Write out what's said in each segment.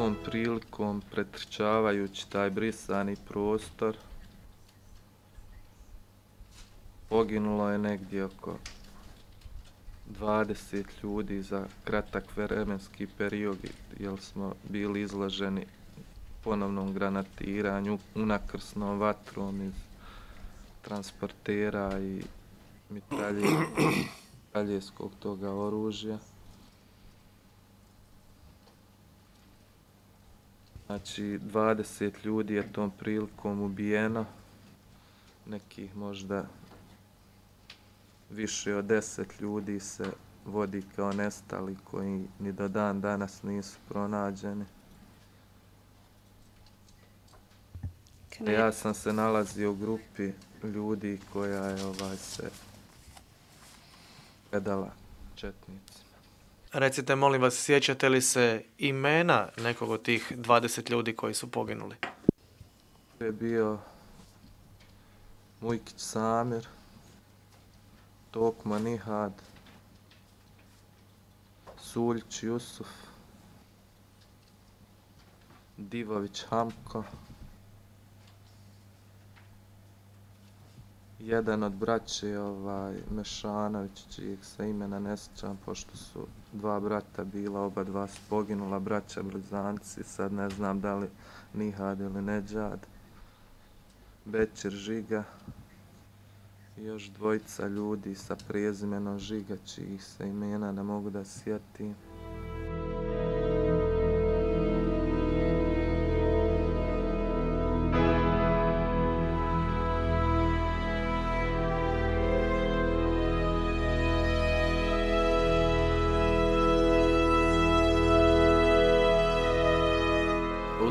tom prilikom pretrčavajući taj brisani prostor poginulo je negdje oko 20 ljudi za kratak vremenski period jer smo bili izloženi ponovnom granatiranju, unakrsnom vatrom iz transportera i mitraljeskog toga oružja. Znači, 20 ljudi je tom prilikom ubijeno, nekih možda više od 10 ljudi se vodi kao nestali koji ni do dan danas nisu pronađeni. Ja sam se nalazio u grupi ljudi koja je ovaj se predala četnicima. Recite, molim vas, sjećate li se imena nekog od tih 20 ljudi koji su poginuli? To je bio Mujkić Samir, Tokma Nihad, Suljić Jusuf, Divović Hamko, jedan od braće ovaj, Mešanović, čijeg se imena ne sjećam, pošto su dva brata bila, oba dva su poginula, braća blizanci, sad ne znam da li Nihad ili Neđad, Bećer Žiga, još dvojica ljudi sa prijezimenom Žiga, čijih se imena ne mogu da sjetim.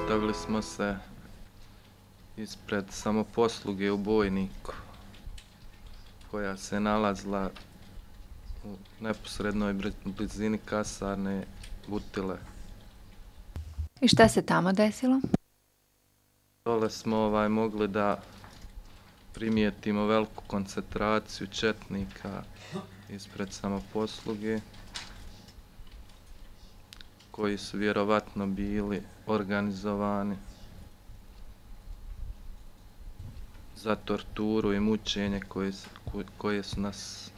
Ustavili smo se ispred samoposluge u Bojniku koja se nalazila u neposrednoj blizini kasarne Butile. I šta se tamo desilo? Dole smo ovaj, mogli da primijetimo veliku koncentraciju četnika ispred samoposluge koji su vjerovatno bili organizovani za torturu i mučenje koje, koje su nas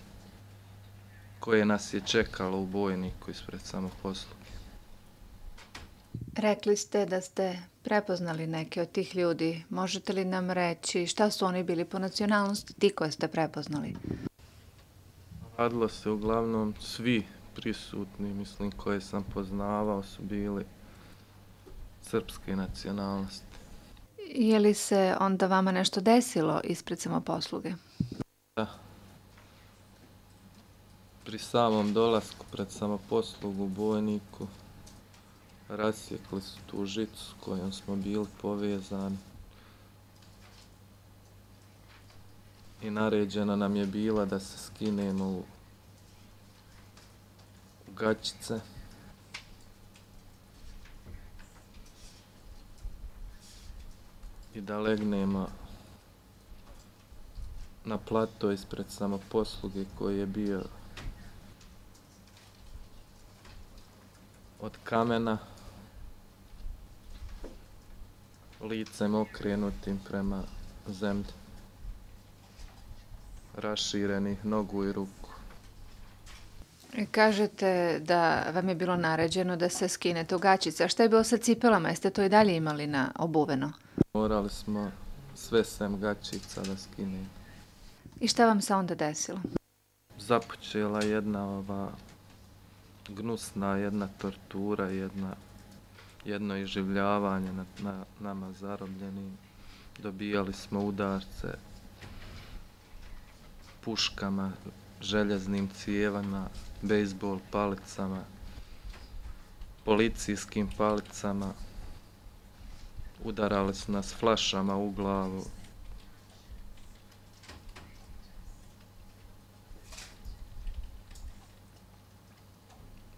koje nas je čekalo u bojniku ispred samoposluge. Rekli ste da ste prepoznali neke od tih ljudi. Možete li nam reći šta su oni bili po nacionalnosti, ti koje ste prepoznali? Radilo se uglavnom svi prisutni, mislim, koje sam poznavao su bili srpske nacionalnosti. Je li se onda vama nešto desilo ispred samoposluge? Da. Pri samom dolasku pred samoposlugu u bojniku rasjekli su tu žicu s kojom smo bili povezani. I naređena nam je bila da se skinemo u gačice. I da legnemo na plato ispred samoposluge koji je bio od kamena licem okrenutim prema zemlji raširenih nogu i ruku. Kažete da vam je bilo naređeno da se skinete u gačice. A šta je bilo sa cipelama? Jeste to i dalje imali na obuveno? Morali smo sve sem gačica da skinem. I šta vam se onda desilo? Započela jedna ova gnusna, jedna tortura, jedna, jedno iživljavanje na, na nama zarobljenim. Dobijali smo udarce puškama, željeznim cijevama, bejsbol palicama, policijskim palicama, udarali su nas flašama u glavu.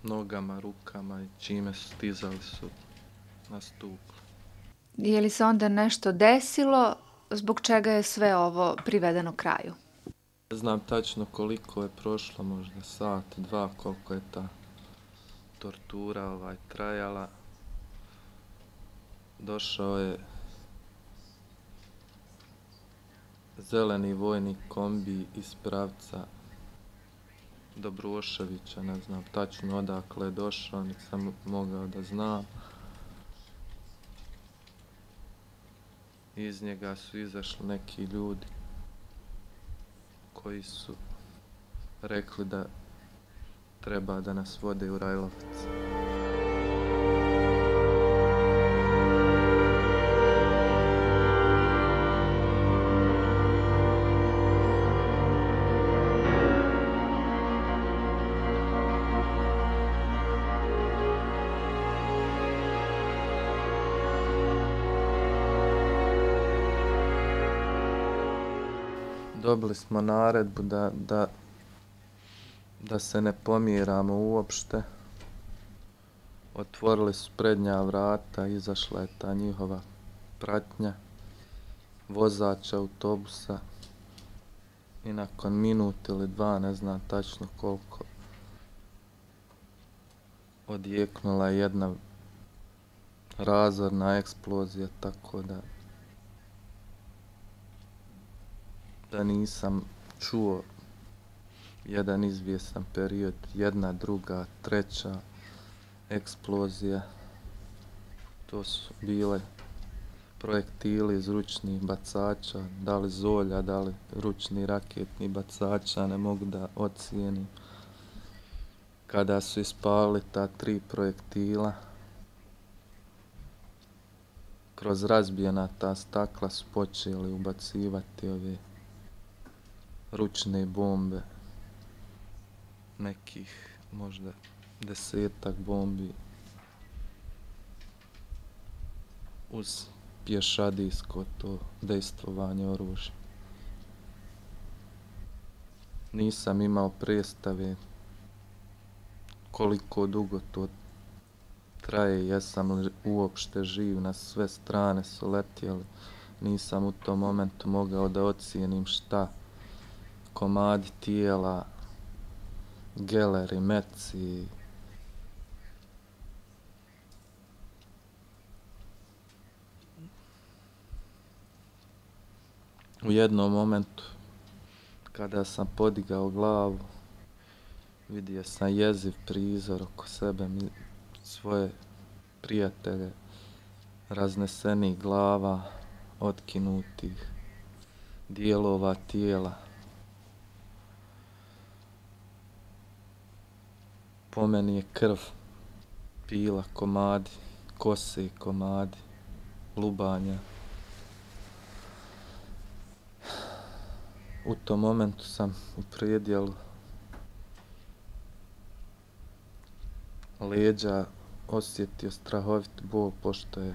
Nogama, rukama i čime su stizali su na stupu. Je li se onda nešto desilo zbog čega je sve ovo privedeno kraju? Znam tačno koliko je prošlo, možda sat, dva, koliko je ta tortura ovaj, trajala. došao je zeleni vojni kombi iz pravca Dobroševića, ne znam tačno odakle je došao, nisam mogao da znam. Iz njega su izašli neki ljudi koji su rekli da treba da nas vode u Rajlovac. Dobili smo naredbu da, da, da se ne pomjeramo uopšte. Otvorili su prednja vrata, izašla je ta njihova pratnja, vozač autobusa i nakon minut ili dva, ne znam tačno koliko, odjeknula jedna razorna eksplozija, tako da da nisam čuo jedan izvjesan period, jedna, druga, treća eksplozija. To su bile projektili iz ručnih bacača, da li zolja, da li ručni raketni bacača, ne mogu da ocijenim. Kada su ispali ta tri projektila, kroz razbijena ta stakla su počeli ubacivati ove ručne bombe, nekih možda desetak bombi uz pješadijsko to dejstvovanje oružja. Nisam imao predstave koliko dugo to traje, jesam li uopšte živ, na sve strane su letjeli. Nisam u tom momentu mogao da ocijenim šta komadi tijela, geleri, meci. U jednom momentu, kada sam podigao glavu, vidio sam jeziv prizor oko sebe, svoje prijatelje, raznesenih glava, otkinutih dijelova tijela. Po meni je krv pila komadi, kose komadi, lubanja. U tom momentu sam u predjelu leđa osjetio strahovit bol pošto je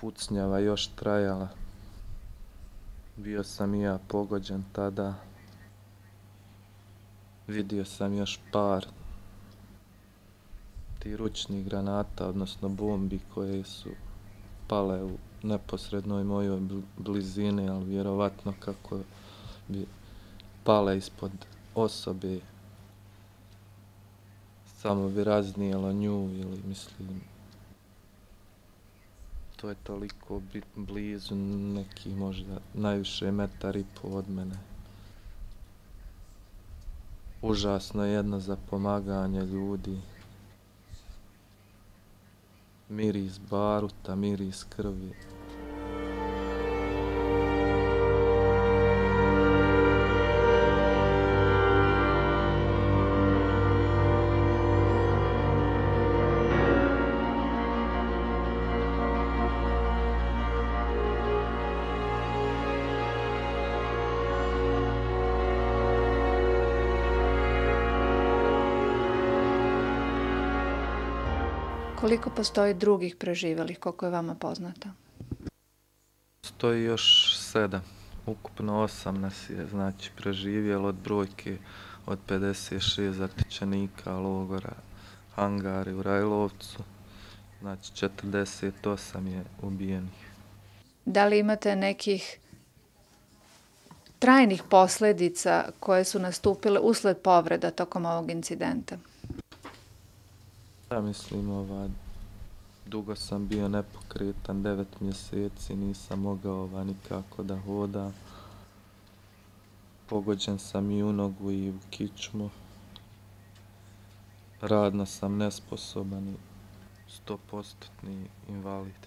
pucnjava još trajala. Bio sam i ja pogođen tada vidio sam još par ti ručnih granata, odnosno bombi koje su pale u neposrednoj mojoj blizini, ali vjerovatno kako bi pale ispod osobe, samo bi raznijela nju ili mislim to je toliko blizu neki možda najviše metar i po od mene užasno jedno za pomaganje ljudi. Miris baruta, miris krvi. Koliko postoji drugih preživelih, koliko je vama poznato? Stoji još sedam. Ukupno osam nas je znači, preživjelo od brojke od 56 zatičenika logora hangari u Rajlovcu. Znači 48 je ubijenih. Da li imate nekih trajnih posljedica koje su nastupile usled povreda tokom ovog incidenta? Ja mislim, ova, Dugo sam bio nepokretan, devet mjeseci, nisam mogao ova nikako da hoda. Pogođen sam i u nogu i u kičmu. Radno sam nesposoban i stopostotni invalid.